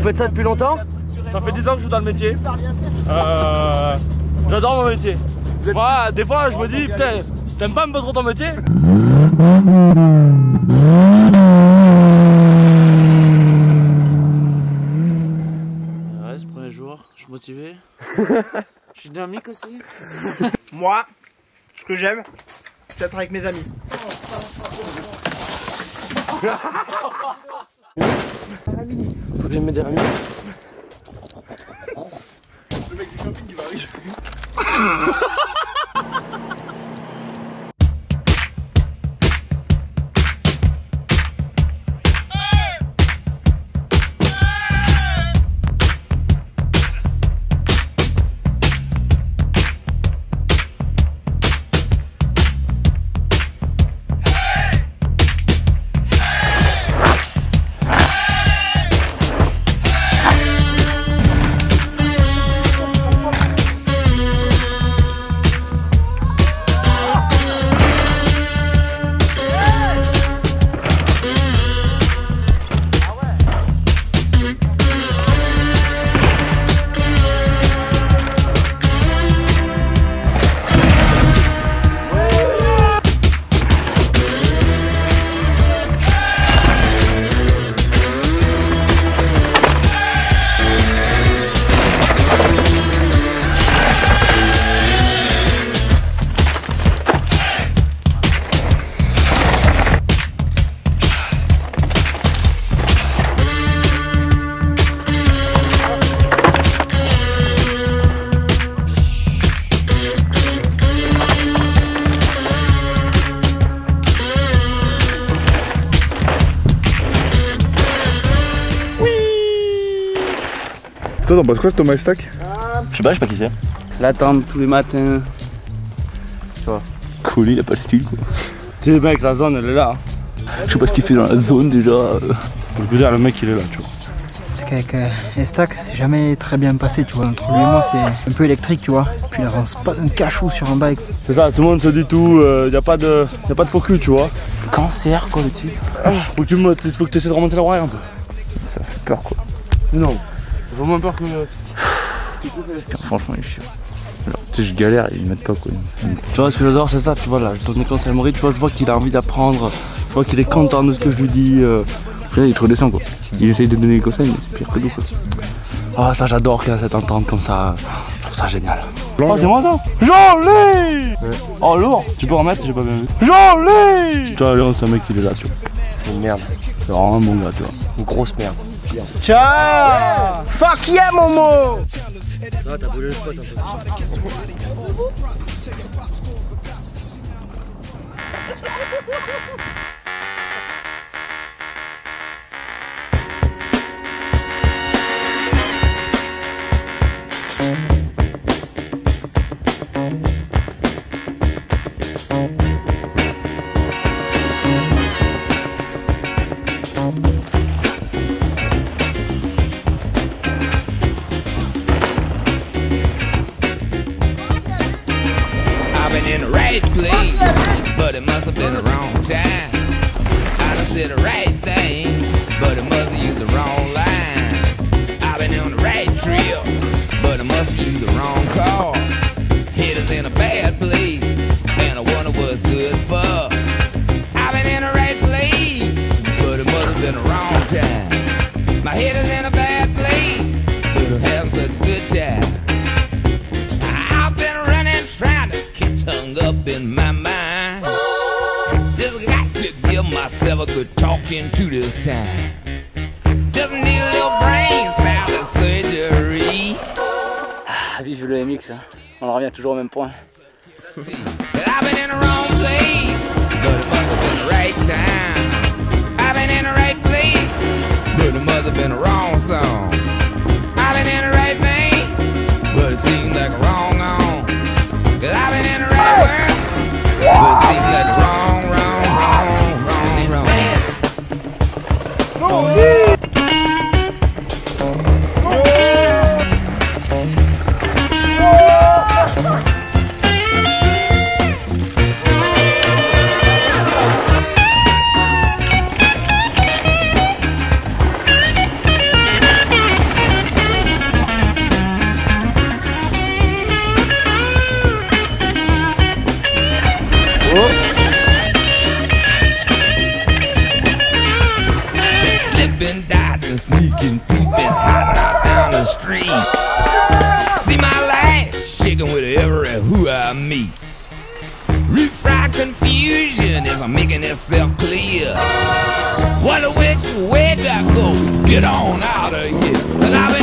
faites ça depuis longtemps Ça fait 10 ans que je suis dans le métier. Euh, J'adore mon métier. Moi, des fois, je me dis, putain, t'aimes pas un peu trop ton métier Ouais, ce premier jour, je suis motivé. Je suis dynamique aussi. Moi, ce que j'aime, c'est être avec mes amis. Faut que j'aime mes amis. Toi, t'en penses quoi de Thomas Stack Je sais pas, je sais pas qui c'est. L'attendre tous les matins. Cool, il a pas de style quoi. Tu sais, mec, la zone, elle est là. Je sais pas ce qu'il fait dans la zone déjà. euh. Pour le dire, le mec, il est là, tu vois. C'est qu'avec euh, Estac, c'est jamais très bien passé, tu vois. Entre lui et moi, c'est un peu électrique, tu vois. Puis il avance pas un cachou sur un bike. C'est ça, tout le monde se dit tout, il y a pas de, y a pas de faux cul, tu vois. Cancer quoi le type. Faut que tu me, faut que tu essaies de remonter la braille un peu. Ça fait peur quoi. Non. Faut moins peur que. Franchement, il est chiant. Alors, tu sais, je galère, ils mettent pas quoi. Tu vois, ce que j'adore, c'est ça, tu vois, là, je donne des conseils à Maurice, tu vois, je vois qu'il a envie d'apprendre, je vois qu'il est content de ce que je lui dis. euh. Là, il est trop décent quoi. Il essaye de donner des conseils, mais c'est pire que nous quoi. Ah, ça, j'adore qu'il y a cette entente comme ça. Je trouve ça génial. Oh, c'est moi ça? Joli Oh, lourd Tu peux remettre J'ai pas bien vu. Joli Tu vois, Léon, c'est un mec qui est là, tu vois. C'est une merde. C'est vraiment un bon gars, tu vois. Une grosse merde. Ciao Fuck yeah, Momo Ah, t'as brûlé le spot un peu. I've the wrong line. I've been on the right trip, but I must used the wrong car. Head is in a bad place, and I wonder what's good for. I've been in the right place, but it must have been the wrong time. My head is in a bad place, but I'm having such a good time. I've been running, trying to get hung up in my mind. Just got to give myself a good talking to this time. Ah, vive le MX, hein. on en revient toujours au même point. Slipping, diving, sneaking, peeping, hopping out down the street. See my life shaking with every who I meet. Refried confusion if I'm making itself clear. Wonder which way where'd I go? Get on out of here.